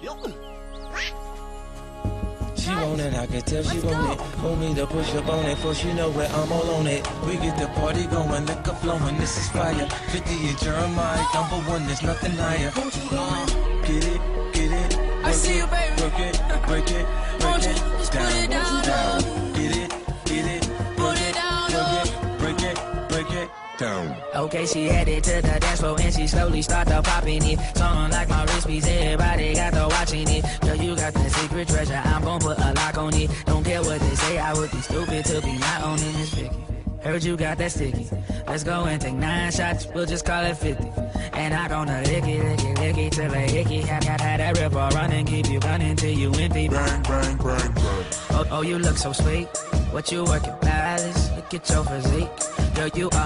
She want it, I can tell she want it. Want me to push up on it, for she know where I'm all on it. We get the party going, liquor flowing, this is fire. 50 and Jeremih, number one, there's nothing higher. Uh, get it, get it. I see you, baby. Break it, break it, break it. just put it down, down. Get it, get it. Put it down, break it, break it, break it. Down. Okay, she headed to the dance floor and she slowly started popping it. Song like my wrist piece, everybody secret treasure, I'm gon' put a lock on it. Don't care what they say, I would be stupid to be not owning this picky. Heard you got that sticky. Let's go and take nine shots, we'll just call it 50. And I gonna lick it, lick it, lick it till I hickey. Have, have, have that river running, keep you running till you empty. Bang, bang, bang, bang. Oh, oh, you look so sweet. What you working, palace? Look at your physique. Girl, you are.